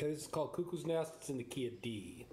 Okay, this is called Cuckoo's Nest. It's in the key of D.